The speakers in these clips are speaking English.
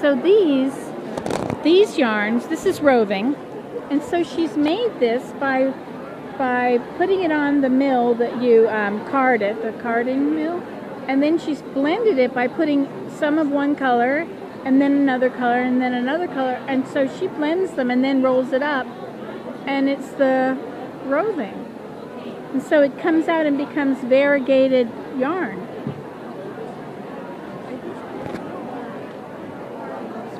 So these, these yarns, this is roving, and so she's made this by by putting it on the mill that you um, card it, the carding mill, and then she's blended it by putting some of one color and then another color and then another color, and so she blends them and then rolls it up, and it's the roving. And so it comes out and becomes variegated yarn.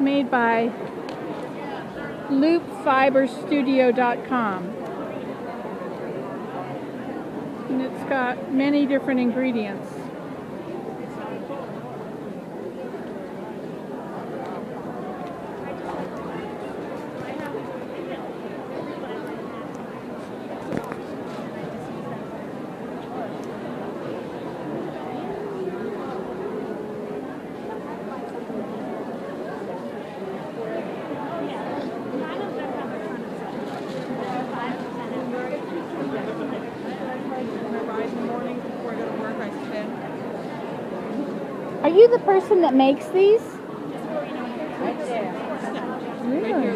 Made by loopfiberstudio.com. And it's got many different ingredients. You the person that makes these? Really?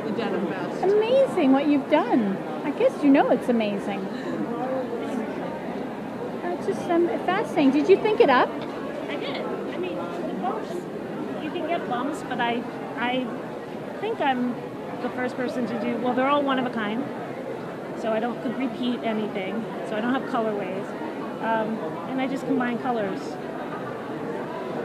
Amazing what you've done. I guess you know it's amazing. That's just um, fascinating. Did you think it up? I did. I mean, the bumps, you can get bumps, but I, I think I'm the first person to do, well, they're all one of a kind. So I don't repeat anything. So I don't have colorways. Um, and I just combine colors.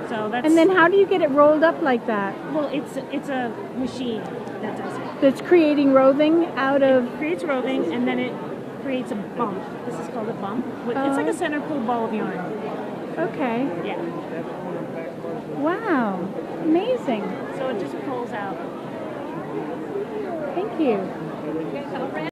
So that's. And then how do you get it rolled up like that? Well, it's it's a machine that does it. That's creating roving out of. It creates roving, and then it creates a bump. This is called a bump. It's like a uh, center pull ball of yarn. Okay. Yeah. Wow. Amazing. So it just pulls out. Thank you.